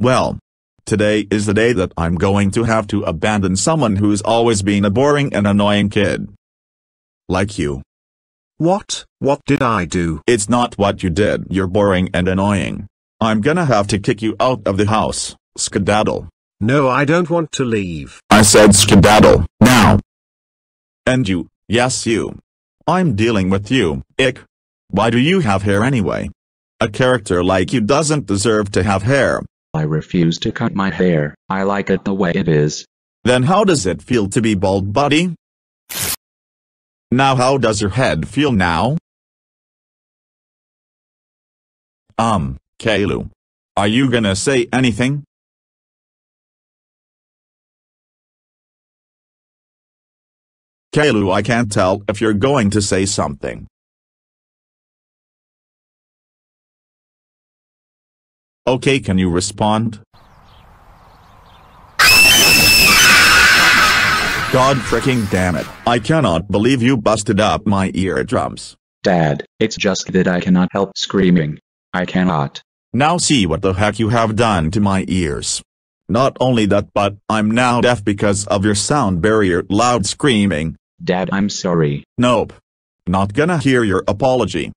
Well, today is the day that I'm going to have to abandon someone who's always been a boring and annoying kid. Like you. What? What did I do? It's not what you did. You're boring and annoying. I'm gonna have to kick you out of the house, skedaddle. No, I don't want to leave. I said skedaddle, now. And you, yes you. I'm dealing with you, ick. Why do you have hair anyway? A character like you doesn't deserve to have hair. I refuse to cut my hair, I like it the way it is. Then how does it feel to be bald buddy? Now how does your head feel now? Um, Caillou. Are you gonna say anything? Caillou I can't tell if you're going to say something. Okay can you respond? God freaking damn it, I cannot believe you busted up my eardrums. Dad, it's just that I cannot help screaming. I cannot. Now see what the heck you have done to my ears. Not only that but I'm now deaf because of your sound barrier loud screaming. Dad, I'm sorry. Nope. Not gonna hear your apology.